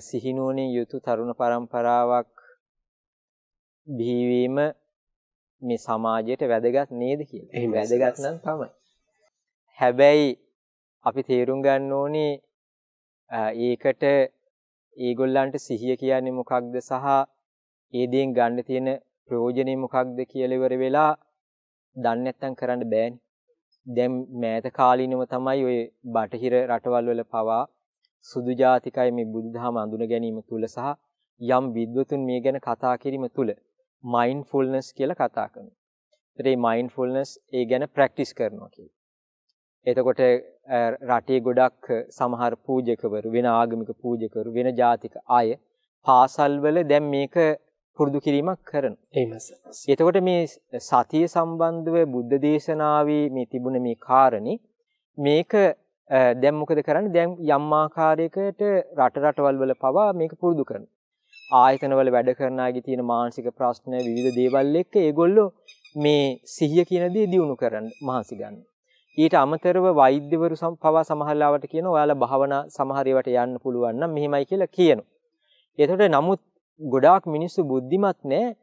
සිහිනුවණින් යුතු තරුණ පරම්පරාවක් බිහිවීම මේ සමාජයට වැදගත් නේද කියලා. එහෙම වැදගත් නම් තමයි. හැබැයි අපි තේරුම් ගන්න ඕනේ ඒකට ඒගොල්ලන්ට සිහිය කියන්නේ මොකක්ද සහ ඒ දේෙන් ගන්න තියෙන ප්‍රයෝජනෙ මොකක්ද කියලා ඉවර වෙලා දන්නේ නැත්තම් කරන්න බෑනේ. දැන් මෑත කාලිනව තමයි ওই බටහිර රටවල් වල පවා සුදු ජාතිකයි මේ බුදුදහම අඳුන ගැනීම තුල සහ යම් විද්වතුන් මේ ගැන කතා කිරීම තුල මයින්ඩ්ෆුල්නස් කියලා කතා කරනවා. ඒතර මේ මයින්ඩ්ෆුල්නස් ඒ ගැන ප්‍රැක්ටිස් කරනවා කියලා. එතකොට රටේ ගොඩක් සමහර පූජකවරු වෙන ආගමික පූජකවරු වෙන ජාතික අය පාසල් වල දැන් මේක පුරුදු කිරීමක් කරනවා. එහෙමයි. එතකොට මේ සතිය සම්බන්ධව බුද්ධ දේශනාවේ මේ තිබුණ මේ කාරණේ මේක දැන් මොකද කරන්නේ? දැන් යම් ආකාරයකට රට රටවල් වල පවා මේක පුරුදු කරනවා. ආයතනවල වැඩ කරන අයගේ තියෙන මානසික ප්‍රශ්න විවිධ දේවල් එක්ක ඒගොල්ලෝ මේ සිහිය කියන දේ දියුණු කරන්න මහන්සි ගන්නවා. ඊට අමතරව වෛද්‍යවරු පවා සමහරලාවට කියනවා ඔයාලා භාවනා සමහර ඒවාට යන්න පුළුවන් නම් මෙහෙමයි කියලා කියනවා. එතකොට නමුත් ගොඩාක් මිනිස්සු බුද්ධිමත් නැහැ.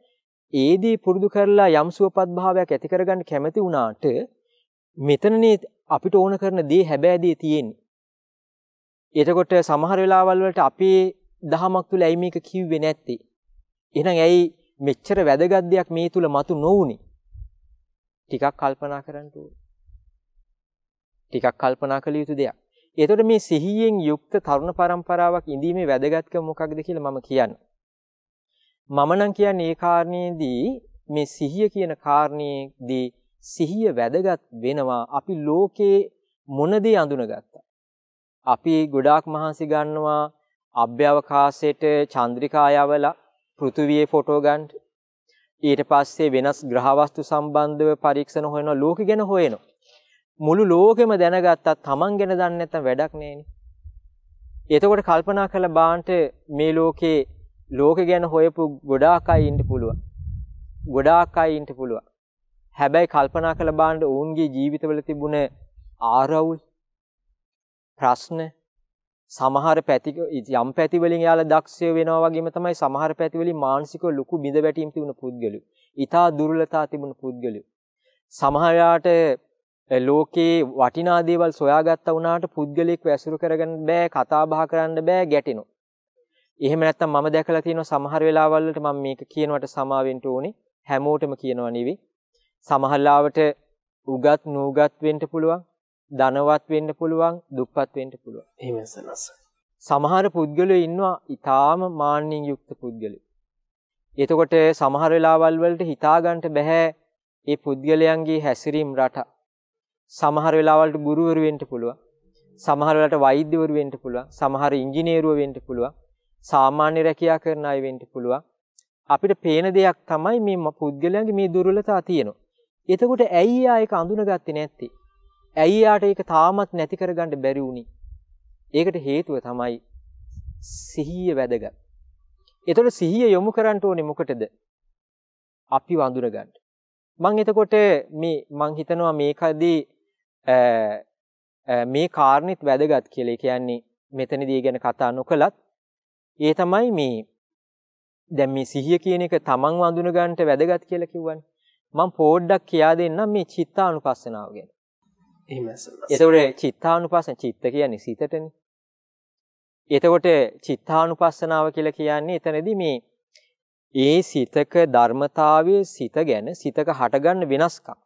ඒදී පුරුදු කරලා යම් සුවපත් භාවයක් ඇති කරගන්න කැමති වුණාට මෙතනනේ අපිට ඕන කරන දේ හැබෑ දේ තියෙන්නේ. එතකොට සමහර වෙලාවල් වලට අපේ දහමක් තුල ඇයි මේක කිව්වේ නැත්තේ? එහෙනම් ඇයි මෙච්චර වැදගත් දෙයක් මේ තුල මතු නොවුනේ? ටිකක් කල්පනා කරන්න ඕනේ. ටිකක් කල්පනා කළ යුතු දෙයක්. එතකොට මේ සිහියෙන් යුක්ත තරුණ පරම්පරාවක් ඉඳීමේ වැදගත්කම මොකක්ද කියලා මම කියන්නේ. මම නම් කියන්නේ ඒ කාරණේදී මේ සිහිය කියන කාරණේදී සිහිය වැදගත් වෙනවා අපි ලෝකේ මොන දේ අඳුනගත්තා. අපි ගොඩාක් මහන්සි ගන්නවා අභ්‍යවකාශයට චන්ද්‍රිකා යවලා පෘථුවියේ ෆොටෝ ගන්න. ඊට පස්සේ වෙනස් ග්‍රහවස්තු සම්බන්ධව පරීක්ෂණ හොයනවා ලෝකෙ ගැන හොයනවා. මුළු ලෝකෙම දැනගත්තත් Taman ගැන දන්නේ නැත්නම් වැඩක් නෑනේ. එතකොට කල්පනා කළ බාන්ට මේ ලෝකේ ලෝකෙ ගැන හොයපු ගොඩාක් අය ඉන්න පුළුවන්. ගොඩාක් අය ඉන්න පුළුවන්. හැබැයි කල්පනා කළ බාන්ට ඔවුන්ගේ ජීවිතවල තිබුණ ආරවුල් ප්‍රශ්න සමහර පැති යම් පැති වලින් යාලා දක්ෂය වෙනවා වගේම තමයි සමහර පැති වලින් මානසික ලොකු බිඳ වැටීම් තිබුණ පුද්ගලයෝ. ඊටා දුර්වලතා තිබුණ පුද්ගලයෝ. සමහරලාට ලෝකේ වටිනා දේවල් සොයාගත්තා වුණාට පුද්ගලෙක් වැසුරු කරගන්න බෑ, කතා බහ කරන්න බෑ, ගැටෙනවා. එහෙම නැත්නම් මම දැකලා තියෙනවා සමහර වෙලාවල් වලට මම මේක කියනවට සමාවෙන්න ඕනේ. හැමෝටම කියනවා නෙවෙයි. සමහරලාවට උගත් නූගත් වෙන්න පුළුවන්, ධනවත් වෙන්න පුළුවන්, දුප්පත් වෙන්න පුළුවන්. එහෙම සනස. සමහර පුද්ගලයෝ ඉන්නවා ඊටාම මාන්නින් යුක්ත පුද්ගලයෝ. එතකොට සමහර වෙලාවල් වලට හිතා ගන්නට බෑ ඒ පුද්ගලයන්ගේ හැසිරීම් රට. සමහර වෙලාවලට ගුරුවරු වෙන්න පුළුවන්. සමහර වෙලාවට වෛද්‍යවරු වෙන්න පුළුවන්. සමහර ඉංජිනේරුවෝ වෙන්න පුළුවන්. සාමාන්‍ය රැකියා කරන අය වෙන්න පුළුවන්. අපිට පේන දෙයක් තමයි මේ පුද්ගලයන්ගේ මේ දුර්වලතා තියෙනවා. එතකොට ඇයි යා ඒක අඳුනගත්තේ නැත්තේ? ඇයි යාට ඒක තාමත් නැති කරගන්න බැරි වුණේ? ඒකට හේතුව තමයි සිහිය වැදගත්. එතකොට සිහිය යොමු කරන්න ඕනේ මොකටද? අපි වඳුන ගන්න. මම එතකොට මේ මං හිතනවා මේකදී මේ කාරණෙත් වැදගත් කියලා. ඒ කියන්නේ මෙතනදී ගැන කතා නොකලත් ඒ තමයි මේ දැන් මේ සිහිය කියන එක තමන් වඳුන ගන්නට වැදගත් කියලා කිව්වනේ. මම පොඩ්ඩක් කියා දෙන්නම් මේ චිත්තානුපස්සනාව ගැන. එහෙමයි. එතකොට චිත්තානුපස්සන චිත්ත කියන්නේ සිතටනේ. එතකොට චිත්තානුපස්සනාව කියලා කියන්නේ එතනදී මේ ඒ සිතක ධර්මතාවයේ සිත ගැන සිතක හටගන්න වෙනස්කම්.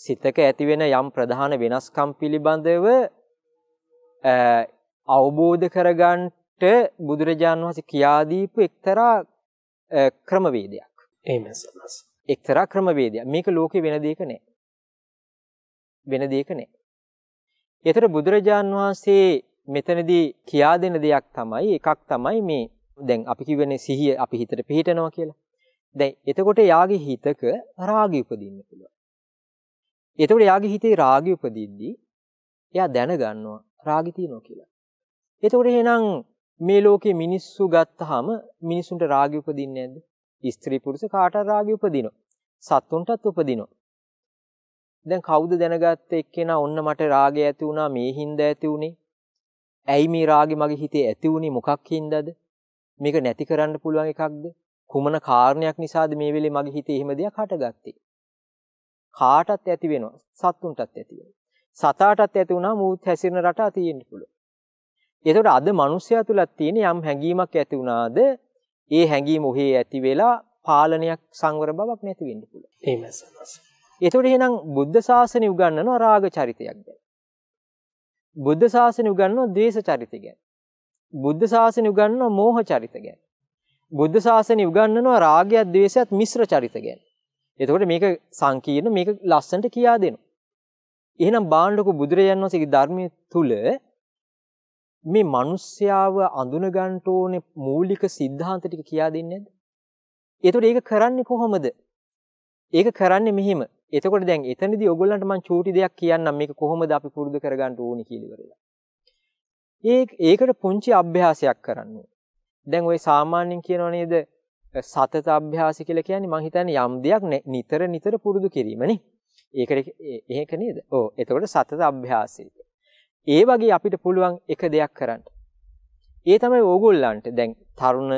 සිතක ඇති වෙන යම් ප්‍රධාන වෙනස්කම් පිළිබඳව අවබෝධ කරගන්න බුදුරජාණන් වහන්සේ කියා දීපු එක්තරා ක්‍රමවේදයක්. එහෙමයි. එක්තරා ක්‍රමවේදයක්. මේක ලෝකේ වෙන දෙයක නෑ. වෙන දෙයක නෑ. ඒතර බුදුරජාණන් වහන්සේ මෙතනදී කියා දෙන දෙයක් තමයි එකක් තමයි මේ දැන් අපි කියවනේ සිහිය අපි හිතට පිහිටනවා කියලා. දැන් එතකොට යාගේ හිතක රාගය උපදින්න පුළුවන්. එතකොට යාගේ හිතේ රාගය උපදිද්දී එයා දැනගන්නවා රාගය තියෙනවා කියලා. එතකොට එහෙනම් මේ ලෝකේ මිනිස්සු ගත්තාම මිනිසුන්ට රාගය උපදින්නේ නැද්ද? ස්ත්‍රී පුරුෂ කාටත් රාගය උපදිනවා. සත්තුන්ටත් උපදිනවා. දැන් කවුද දැනගත්ත එක්කෙනා ඔන්න මට රාගය ඇති වුණා මේ හින්දා ඇති උනේ? ඇයි මේ රාගේ මගේ හිතේ ඇති වුනේ මොකක් හින්දාද? මේක නැති කරන්න පුළුවන් එකක්ද? කුමන කාරණයක් නිසාද මේ වෙලේ මගේ හිතේ එහෙම දෙයක් හටගත්තේ? කාටත් ඇති වෙනවා. සත්තුන්ටත් ඇති වෙනවා. සතාටත් ඇති වුණා මූත් හැසිරෙන රටා තියෙන්න පුළුවන්. ඒතකොට අද මිනිස්සයා තුලත් තියෙන යම් හැඟීමක් ඇති වුණාද ඒ හැඟීම ඔහේ ඇති වෙලා පාලනයක් සංවර බවක් නැති වෙන්න පුළුවන්. එහෙමයි සනස. ඒතකොට එහෙනම් බුද්ධ ශාසනය උගන්වනවා රාග චරිතයක් ගැන. බුද්ධ ශාසනය උගන්වනවා ද්වේෂ චරිතය ගැන. බුද්ධ ශාසනය උගන්වනවා මෝහ චරිත ගැන. බුද්ධ ශාසනය උගන්වනවා රාගයත් ද්වේෂයත් මිශ්‍ර චරිත ගැන. එතකොට මේක සංකීර්ණ මේක ලස්සනට කියා දෙනවා. එහෙනම් බාණ්ඩක බුදුරජාණන් වහන්සේගේ ධර්මයේ තුල මේ මිනිස්යාව අඳුන ගන්න ඕනේ මූලික સિદ્ધාන්ත ටික කියා දෙන්නේ නැද්ද? එතකොට ඒක කරන්නේ කොහොමද? ඒක කරන්නේ මෙහෙම. එතකොට දැන් එතනදී ඔයගොල්ලන්ට මම චූටි දෙයක් කියන්නම් මේක කොහොමද අපි පුරුදු කරගන්න ඕනේ කියලා ඉවරලා. ඒ ඒකට පුංචි අභ්‍යාසයක් කරන්න ඕනේ. දැන් ওই සාමාන්‍යයෙන් කියනව නේද සතත අභ්‍යාස කියලා කියන්නේ මං හිතන්නේ යම් දෙයක් නිතර නිතර පුරුදු කිරීමනේ. ඒකට ඒක නේද? ඔව්. එතකොට සතත අභ්‍යාසය. ඒ වගේ අපිට පුළුවන් එක දෙයක් කරන්න. ඒ තමයි ඕගොල්ලන්ට දැන් තරුණ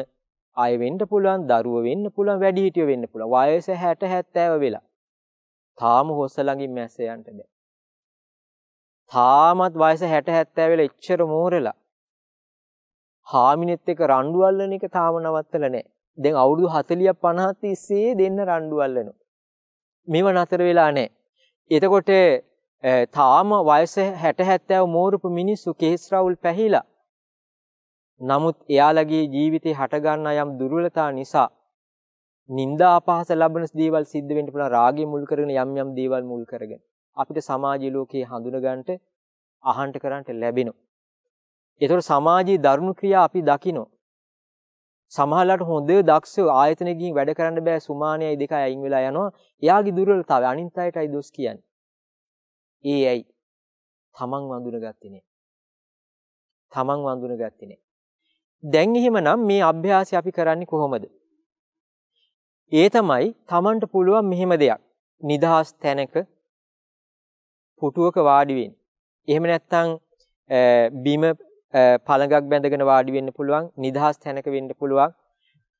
අය වෙන්න පුළුවන්, දරුවෝ වෙන්න පුළුවන්, වැඩිහිටියෝ වෙන්න පුළුවන්. වයස 60 70 වෙලා. තාම හොස්ස ළඟින් මැස්ස යන්න බෑ. තාමත් වයස 60 70 වෙලා එච්චර මෝරලා. හාමිනෙත් එක්ක රණ්ඩු අල්ලන එක තාම නවත්තලා නැහැ. දැන් අවුරුදු 40ක් 50ක් තිස්සේ දෙන්න රණ්ඩු අල්ලනවා. මේව නතර වෙලා නැහැ. එතකොට තාම වයස 60 70 මෝරපු මිනිස්සු කේස් රවුල් පැහිලා. නමුත් එයාලගේ ජීවිතේ හටගන්නා යම් දුර්වලතා නිසා නිന്ദා අපහාස ලබන දේවල් සිද්ධ වෙන්න පුළුවන් රාගය මුල් කරගෙන යම් යම් දේවල් මුල් කරගෙන අපිට සමාජීය ලෝකයේ හඳුන ගන්නට අහන්ට කරන්නට ලැබෙනවා. ඒතකොට සමාජීය දරුණු ක්‍රියා අපි දකිනවා. සමහරලාට හොඳ දක්ෂ ආයතන ගිහින් වැඩ කරන්න බෑ සුමානියයි දෙකයි අයින් වෙලා යනවා. එයාගේ දුර්වලතාවය අනිත් අයටයි දොස් කියන්නේ. ඒ ඇයි? තමන් වඳුනගත්තේ නෑ. තමන් වඳුනගත්තේ නෑ. දැන් එහෙමනම් මේ අභ්‍යාසය අපි කරන්නේ කොහොමද? ඒ තමයි තමන්ට පුළුවන් මෙහෙම දෙයක්. නිදහස් තැනක පුටුවක වාඩි වෙන්න. එහෙම නැත්නම් බිම පළඟක් බැඳගෙන වාඩි වෙන්න පුළුවන්, නිදහස් තැනක වෙන්න පුළුවන්,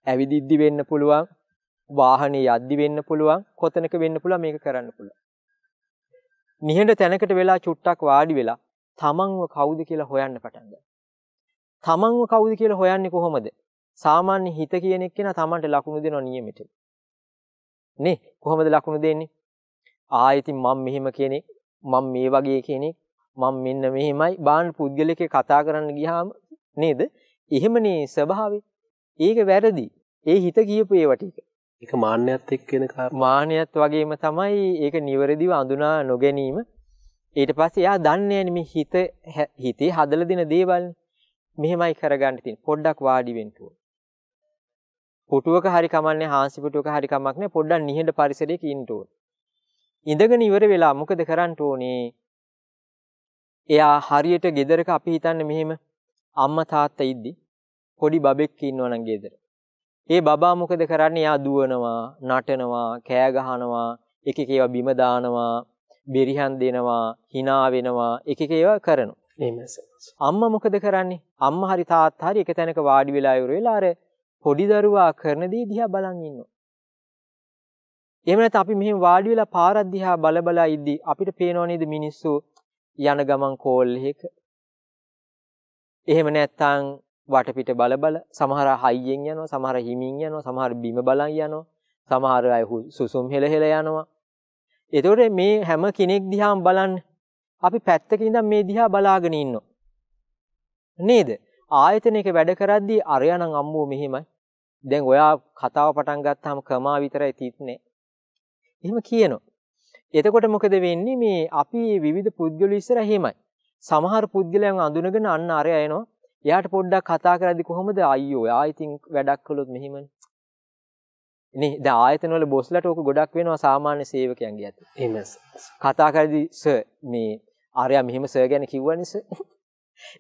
ඇවිදිද්දි වෙන්න පුළුවන්, වාහනේ යද්දි වෙන්න පුළුවන්, කොතනක වෙන්න පුළුවන් මේක කරන්න පුළුවන්. නිහඬ තැනකට වෙලා චුට්ටක් වාඩි වෙලා තමන්ව කවුද කියලා හොයන්න පටන් ගන්න. තමන්ව කවුද කියලා හොයන්නේ කොහොමද? සාමාන්‍ය හිත කියන එක්කෙනා තමන්ට ලකුණු දෙනවා නියමිට. නේ කොහොමද ලකුණු දෙන්නේ? ආයෙත් මම මෙහෙම කෙනෙක්, මම මේ වගේ කෙනෙක්, මම මෙන්න මෙහෙමයි බාහන පුද්ගලික කතා කරන්න ගියාම නේද? එහෙමනේ ස්වභාවය. ඒක වැරදි. ඒ හිත කියපු ඒවා ටික. ඒක මාන්නයත් එක්ක එන කාරණා. මාන්නයත් වගේම තමයි ඒක නිවැරදිව අඳුනා නොගැනීම. ඊට පස්සේ එයා දන්නේ මේ හිත හිතේ හදලා දෙන දේවල් මෙහෙමයි කරගන්න තියෙන්නේ. පොඩ්ඩක් වාඩි වෙන්න ඕන. පුටුවක හරි කමන්නේ හාන්සි පුටුවක හරි කමක් නැහැ. පොඩ්ඩක් නිහඬ පරිසරයක ඉන්න ඕන. ඉඳගෙන ඉවර වෙලා මොකද කරන්න ඕනේ? එයා හරියට ගෙදරක අපි හිතන්නේ මෙහෙම අම්මා තාත්තා ඉද්දි පොඩි බබෙක් ඉන්නවා නම් ගෙදර. ඒ බබා මොකද කරන්නේ? එයා දුවනවා, නටනවා, කෑ ගහනවා, එක එක ඒවා බිම දානවා, බෙරිහන් දෙනවා, hina වෙනවා, එක එක ඒවා කරනවා. අම්මා මොකද කරන්නේ? අම්මා හරි තාත්තා හරි එක තැනක වාඩි වෙලා ඉවර වෙලා අර පොඩි දරුවා කරන දේ දිහා බලන් ඉන්නවා. එහෙම නැත්නම් අපි මෙහෙම වාඩි වෙලා පාරක් දිහා බල බලා ඉද්දි අපිට පේනව නේද මිනිස්සු යන ගමන් කෝල් එකක. එහෙම නැත්නම් වටපිට බල බල සමහර හයියෙන් යනවා, සමහර හිමින් යනවා, සමහර බිම බලන් යනවා, සමහර අය සුසුම් හෙල හෙල යනවා. එතකොට මේ හැම කෙනෙක් දිහාම බලන්න අපි පැත්තක ඉඳන් මේ දිහා බලාගෙන ඉන්නවා. නේද? ආයතනයක වැඩ කරද්දී අරයා නම් අම්මෝ මෙහෙමයි. දැන් ඔයා කතාව පටන් ගත්තාම ක්‍රමා විතරයි තියන්නේ. එහෙම කියනවා. එතකොට මොකද වෙන්නේ මේ අපි විවිධ පුද්ගලයෝ ඉස්සර එහෙමයි. සමහර පුද්ගලයන් අඳුනගෙන අන්න අරය එනවා. එයාට පොඩ්ඩක් කතා කරද්දි කොහොමද අයියෝ එයා ඉතින් වැඩක් කළොත් මෙහිමනේ. නේ දැන් ආයතන වල බොස්ලට ඕක ගොඩක් වෙනවා සාමාන්‍ය සේවකයන්ගේ අත. එහෙමයි. කතා කරද්දි සර් මේ ආර්යා මෙහෙම සර් ගැන කිව්වනේ සර්.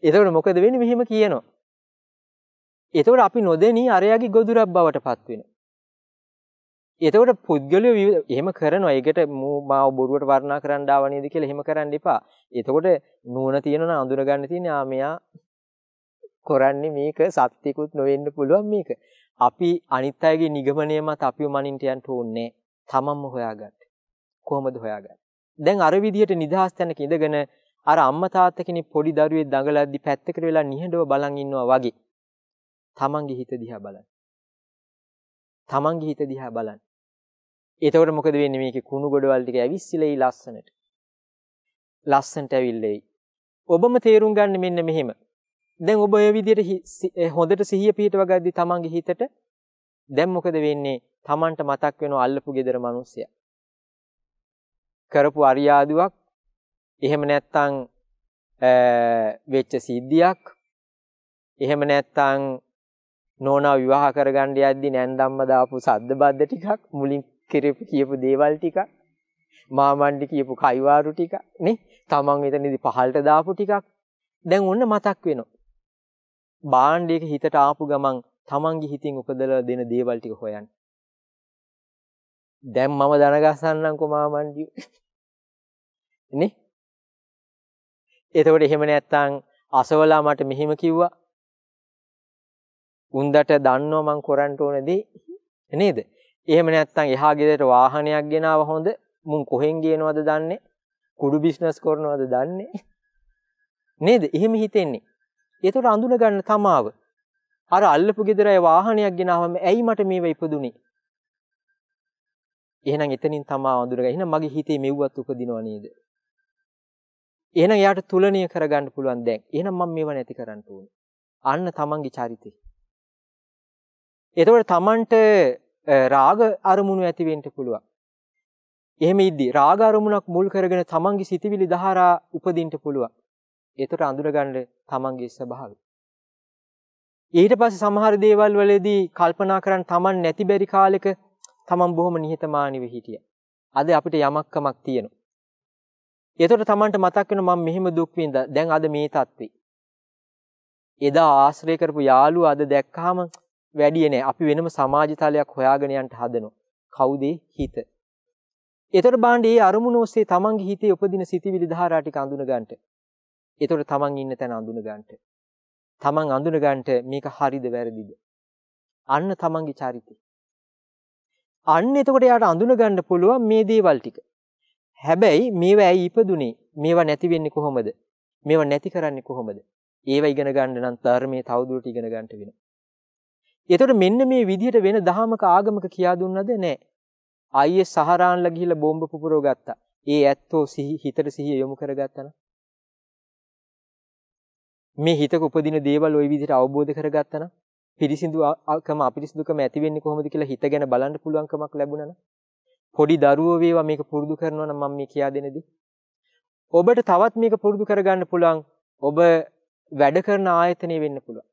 එතකොට මොකද වෙන්නේ මෙහෙම කියනවා. එතකොට අපි නොදෙනී අරයාගේ ගොදුරක් බවට පත් වෙනවා. එතකොට පුද්ගලයෝ එහෙම කරනවා. ඒකට මාව බොරුවට වර්ණනා කරන්න ආව නේද කියලා එහෙම කරන්න එපා. එතකොට නුවණ තියෙනවා අඳුන ගන්න තියෙන්නේ ආ මෙයා කරන්නේ මේක සත්‍යකුත් නොවෙන්න පුළුවන් මේක. අපි අනිත් අයගේ නිගමනය මත අපිව මනින්ට යන්න ඕනේ. තමන්ම හොයාගන්න. කොහොමද හොයාගන්නේ? දැන් අර විදිහට නිදහස් තැනක ඉඳගෙන අර අම්මා තාත්තා කෙනෙක් පොඩි දරුවෙක් දඟලද්දි පැත්තකට වෙලා නිහඬව බලන් ඉන්නවා වගේ. තමන්ගේ හිත දිහා බලන්න. තමන්ගේ හිත දිහා බලන්න. එතකොට මොකද වෙන්නේ මේකේ කුණු ගොඩවල් ටික ඇවිස්සিলেයි ලස්සනට. ලස්සනට ඇවිල්ලෙයි. ඔබම තේරුම් ගන්න මෙන්න මෙහෙම. දැන් ඔබ ඔය විදිහට හොඳට සිහිය පිහිටව ගද්දි තමන්ගේ හිතට දැන් මොකද වෙන්නේ? තමන්ට මතක් වෙනවා අල්ලපු gedara මිනිස්සයා. කරපු අරියාදුවක් එහෙම නැත්නම් වෙච්ච සිද්ධියක් එහෙම නැත්නම් නෝනා විවාහ කරගන්න යද්දි නැන්දම්ම දාපු සද්ද බද්ද ටිකක් මුලින් කිරපු කියපු දේවල් ටිකක් මාමණ්ඩි කියපු කයිවාරු ටික නේ තමන් එතනදී පහලට දාපු ටිකක් දැන් ඔන්න මතක් වෙනවා බාණ්ඩයක හිතට ආපු ගමන් තමන්ගේ හිතින් උපදලා දෙන දේවල් ටික හොයන්න දැන් මම දැනගස්සන්නම්කෝ මාමණ්ඩි නේ එතකොට එහෙම නැත්තම් අසවලා මට මෙහෙම කිව්වා උන්දට දන්නව මං කරන්න ඕන දේ නේද? එහෙම නැත්නම් එහා ගෙදරට වාහනයක් ගෙනාව හොඳ මුන් කොහෙන් ගේනවද දන්නේ? කුඩු බිස්නස් කරනවද දන්නේ? නේද? එහෙම හිතෙන්නේ. ඒතකොට අඳුන ගන්න තමාව. අර අල්ලපු ගෙදරයි වාහනයක් ගෙනාවම ඇයි මට මේව ඉපදුනේ? එහෙනම් එතනින් තමා අඳුරගන්න. එහෙනම් මගේ හිතේ මෙව්වත් උපදිනව නේද? එහෙනම් එයාට තුලණය කරගන්න පුළුවන් දැන්. එහෙනම් මම මේව නැති කරන්න ඕනේ. අන්න තමන්ගේ චරිතේ. එතකොට Tamanට රාග අරමුණු ඇති වෙන්න පුළුවන්. එහෙම ඉද්දි රාග අරමුණක් මුල් කරගෙන Tamanගේ සිතිවිලි දහරා උපදින්න පුළුවන්. ඒතර අඳුරගන්න Tamanගේ ස්වභාවය. ඊට පස්සේ සමහර දේවල් වලදී කල්පනා කරන් Taman නැති බැරි කාලෙක Taman බොහොම නිහතමානීව හිටියා. අද අපිට යමක්කමක් තියෙනවා. ඒතර Tamanට මතක් වෙනවා මම මෙහෙම දුක් විඳා. දැන් අද මේ තත්ත්වේ. එදා ආශ්‍රය කරපු යාළුවා අද දැක්කහම වැඩිය නෑ. අපි වෙනම සමාජ තලයක් හොයාගෙන යන්න හදනවා. කවුද හිත? ඒතර බාණ්ඩේ ඒ අරමුණ ඔස්සේ තමන්ගේ හිතේ උපදින සිතිවිලි ධාරා ටික අඳුන ගන්නට. ඒතර තමන් ඉන්න තැන අඳුන ගන්නට. තමන් අඳුන ගන්නට මේක හරිද වැරදිද? අන්න තමන්ගේ චරිතය. අන්න එතකොට යාට අඳුන ගන්න පුළුවන් මේ දේවල් ටික. හැබැයි මේවා ඇයි ඉපදුනේ? මේවා නැති වෙන්නේ කොහොමද? මේවා නැති කරන්නේ කොහොමද? ඒවා ඉගෙන ගන්න නම් ධර්මයේ තවදුරට ඉගෙන ගන්නට වෙනවා. එතකොට මෙන්න මේ විදිහට වෙන දහමක ආගමක කියා දුන්නද නැහැ. ආයේ සහරාන්ලා ගිහිල්ලා බෝම්බ පුපුරව ගත්තා. ඒ ඇත්තෝ සිහි හිතට සිහිය යොමු කරගත්තා නම් මේ හිතක උපදින දේවල් ওই විදිහට අවබෝධ කරගත්තා නම් පිරිසිදුකම අපිරිසිදුකම ඇති වෙන්නේ කොහොමද කියලා හිත ගැන බලන්න පුළුවන්කමක් ලැබුණා නම් පොඩි දරුවෝ වේවා මේක පුරුදු කරනවා නම් මම මේ කියා දෙන්නේදී ඔබට තවත් මේක පුරුදු කරගන්න පුළුවන් ඔබ වැඩ කරන ආයතනය වෙන්න පුළුවන්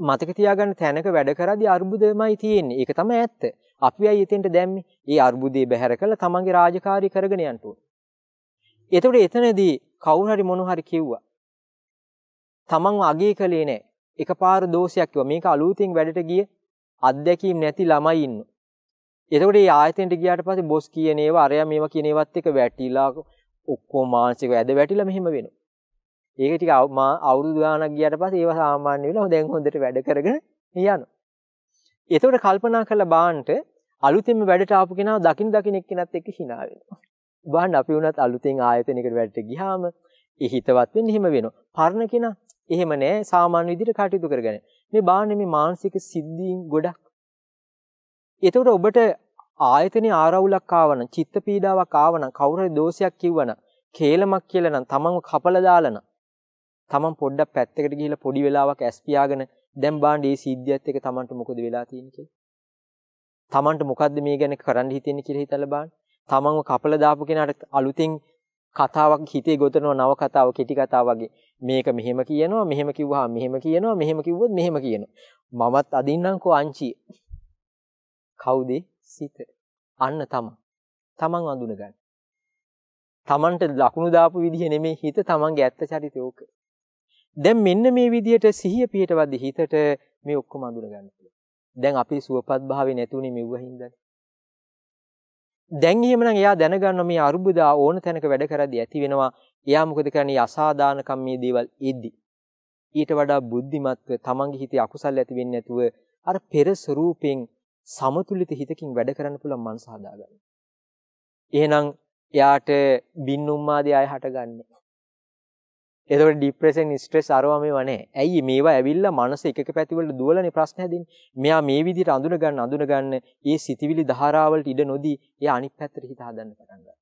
මතක තියාගන්න තැනක වැඩ කරද්දී අර්බුදමයි තියෙන්නේ. ඒක තමයි ඇත්ත. අපි අය එතෙන්ට දැම්මේ. ඒ අර්බුදේ බැහැර කළා තමන්ගේ රාජකාරී කරගෙන යන්න ඕනේ. එතකොට එතනදී කවුරු හරි මොන හරි කිව්වා. තමන්ව අගේ කළේ නැහැ. එකපාර දෝෂයක් කිව්වා. මේක අලුතින් වැඩට ගිය අත්දැකීම් නැති ළමයි ඉන්නවා. එතකොට මේ ආයතනට ගියාට පස්සේ බොස් කියන ඒවා අරයා මේවා කියන ඒවත් එක වැටිලා ඔක්කොම මානසික ඇද වැටිලා මෙහෙම වෙනවා. ඒක ටික අවුරුදු ගාණක් ගියාට පස්සේ ඒවා සාමාන්‍ය වෙලා දැන් හොඳට වැඩ කරගෙන යනවා. එතකොට කල්පනා කරලා බාන්නට අලුතින්ම වැඩට ආපු කෙනා දකින් දකින් එක්කෙනත් එක්ක hina වෙනවා. බාන්න අපි වුණත් අලුතෙන් ආයතනයකට වැඩට ගියාම ඒ හිතවත් වෙන්නේ එහෙම වෙනවා. පරණ කෙනා එහෙම නෑ සාමාන්‍ය විදිහට කටයුතු කරගෙන. මේ බාන්නේ මේ මානසික සිද්ධීන් ගොඩක්. එතකොට ඔබට ආයතනයේ ආරවුලක් ආවනම්, චිත්ත පීඩාවක් ආවනම්, කවුරු හරි දෝෂයක් කිව්වනම්, කේලමක් කියලා නම්, තමන්ව කපලා දාලා නම්, තමන් පොඩ්ඩක් පැත්තකට ගිහිල්ලා පොඩි වෙලාවක් ඇස් පියාගෙන දැන් බාන්න මේ සිද්ධියත් එක්ක තමන්ට මොකද වෙලා තියෙන්නේ කියලා. තමන්ට මොකද්ද මේ ගැන කරන්න හිතෙන්නේ කියලා හිතලා බාන්න. තමන්ව කපලා දාපු කෙනාට අලුතින් කතාවක් හිතේ ගොතනවා නව කතාව කෙටි කතාව වගේ. මේක මෙහෙම කියනවා මෙහෙම කිව්වහම මෙහෙම කියනවා මෙහෙම කිව්වොත් මෙහෙම කියනවා. මමත් අදින්නම්කෝ අංචිය. කවුද? සිත. අන්න තමන්. තමන් අඳුන ගන්න. තමන්ට ලකුණු දාපු විදිහ නෙමෙයි හිත තමන්ගේ ඇත්ත චරිතය ඕක. දැන් මෙන්න මේ විදිහට සිහිය පිටවද්දි හිතට මේ ඔක්කොම අඳුන ගන්න පුළුවන්. දැන් අපි සුවපත් භාවයේ නැතුනේ මෙව්ව හින්දානේ. දැන් එහෙමනම් එයා දැනගන්න මේ අරුබුද ඕන තැනක වැඩ කරද්දී ඇති වෙනවා. එයා මොකද කරන්නේ අසාධානකම් මේ දේවල් එද්දි. ඊට වඩා බුද්ධිමත්ව තමන්ගේ හිතේ අකුසල් ඇති වෙන්නේ නැතුව අර පෙර ස්වરૂපෙන් සමතුලිත හිතකින් වැඩ කරන්න පුළුවන් මනස හදාගන්න. එහෙනම් එයාට බින්නුම්මාදී ආය හටගන්නේ. එතකොට ડિප්‍රෙෂන් ස්ට්‍රෙස් අරවා මේවා නැහැ. ඇයි මේවා ඇවිල්ලා මනස එක එක පැති වලට දුවලනේ ප්‍රශ්න හැදෙන්නේ. මෙයා මේ විදිහට අඳුන ගන්න අඳුන ගන්න ඒ සිතිවිලි ධාරාවලට ඉඩ නොදී එයා අනිත් පැත්තට හිත හදන්න පටන් ගන්නවා.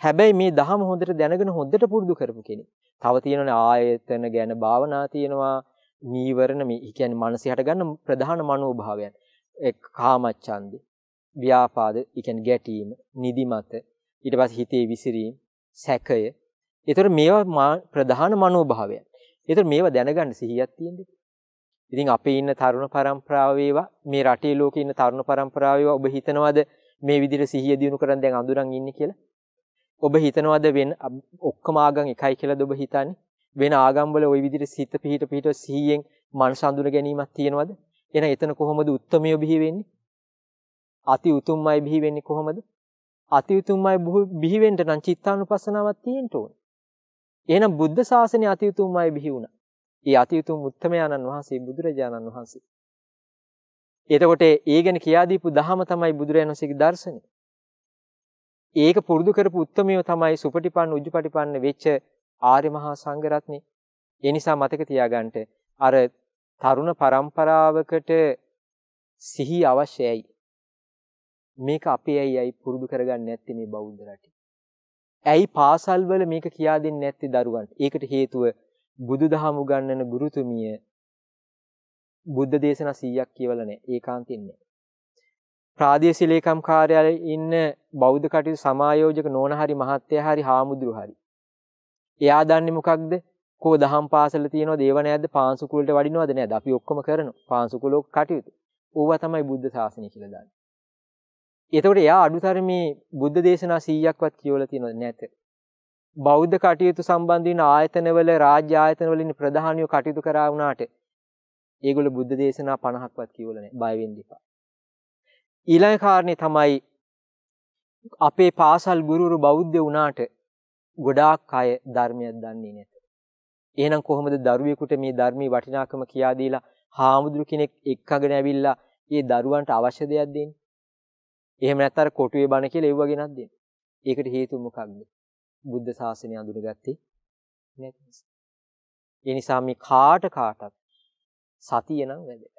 හැබැයි මේ දහම හොඳට දැනගෙන හොඳට පුරුදු කරපු කෙනෙක්. තව තියෙනනේ ආයතන ගැන භාවනා තියෙනවා. නීවරණ මේ කියන්නේ මනසේ හටගන්න ප්‍රධාන මනෝභාවයන්. ඒ කාමච්ඡන්දේ, ව්‍යාපාද, ඒ කියන්නේ ගැටීම, නිදිමත, ඊට පස්සේ හිතේ විසිරීම, සැකය. ඒතර මේවා ප්‍රධාන මනෝභාවයන්. ඒතර මේවා දැනගන්න සිහියක් තියෙන්නේ. ඉතින් අපේ ඉන්න තරුණ පරම්පරාව වේවා මේ රටේ ලෝකේ ඉන්න තරුණ පරම්පරාව වේවා ඔබ හිතනවාද මේ විදිහට සිහිය දිනු කරන් දැන් අඳුරන් ඉන්නේ කියලා? ඔබ හිතනවාද වෙන ඔක්කොම ආගම් එකයි කියලාද ඔබ හිතන්නේ? වෙන ආගම් වල ওই විදිහට සිත පිහිට පිහිට සිහියෙන් මනස අඳුර ගැනීමක් තියෙනවද? එහෙනම් එතන කොහොමද උත්තරමිය බිහි වෙන්නේ? අති උතුම්මයි බිහි වෙන්නේ කොහොමද? අති උතුම්මයි බිහි වෙන්න නම් චිත්තානුපස්සනාවක් තියෙන්න ඕනේ. එහෙනම් බුද්ධ ශාසනය අති උතුම්මයි බිහි වුණා. ඒ අති උතුම් උත්තමයාණන් වහන්සේ බුදුරජාණන් වහන්සේ. එතකොට ඒ ගැන කියා දීපු දහම තමයි බුදුරජාණන් වහන්සේගේ දර්ශනය. ඒක පුරුදු කරපු උත්තමයෝ තමයි සුපටිපන්න උජුපටිපන්න වෙච්ච ආර්ය මහා සංඝරත්නේ. ඒ නිසා මතක තියාගන්න අර තරුණ પરම්පරාවකට සිහි අවශ්‍යයි. මේක අපේ අයයි පුරුදු කරගන්න නැත්තේ මේ බෞද්ධ රටේ. ඇයි පාසල් වල මේක කියා දෙන්නේ නැත්තේ දරුවන්ට? ඒකට හේතුව බුදුදහම උගන්වන ගුරුතුමිය බුද්ධ දේශනා 100ක් කියවලා නැහැ. ඒකාන්තයෙන් නැහැ. ප්‍රාදේශීය ලේකම් කාර්යාලයේ ඉන්න බෞද්ධ කටයුතු සමායෝජක නෝන හරි මහත්තයා හරි හාමුදුරු හරි. එයා දන්නේ මොකක්ද? කෝ දහම් පාසල තියනවද ඒව නැද්ද? පාන්සුකුලට වඩිනවද නැද්ද? අපි ඔක්කොම කරනවා. පාන්සුකුලෝ කටයුතු. ඕවා තමයි බුද්ධ ශාසනය කියලා දාන්නේ. එතකොට එයා අඩුතරමේ බුද්ධ දේශනා 100ක්වත් කියවලා තියෙනවද නැත. බෞද්ධ කටයුතු සම්බන්ධ වෙන ආයතනවල රාජ්‍ය ආයතනවල ඉන්න ප්‍රධානියෝ කටයුතු කරා වුණාට ඒගොල්ලෝ බුද්ධ දේශනා 50ක්වත් කියවලා නැහැ. බය වෙන්න එපා. ඊළඟ කාරණේ තමයි අපේ පාසල් ගුරුවරු බෞද්ධ වුණාට ගොඩාක් අය ධර්මයක් දන්නේ නැත. එහෙනම් කොහොමද දරුවෙකුට මේ ධර්මී වටිනාකම කියා දීලා හාමුදුරු කෙනෙක් එක්කගෙන ඇවිල්ලා ඒ දරුවන්ට අවශ්‍ය දෙයක් දෙන්නේ? එහෙම නැත්නම් අර කොටුවේ බණ කියලා එව්ව ගෙනත් දෙන්නේ. ඒකට හේතුව මොකක්ද? බුද්ධ ශාසනය අඳුනගත්තේ නැති නිසා. ඒ නිසා මේ කාට කාටත් සතිය නම් වැදගත්.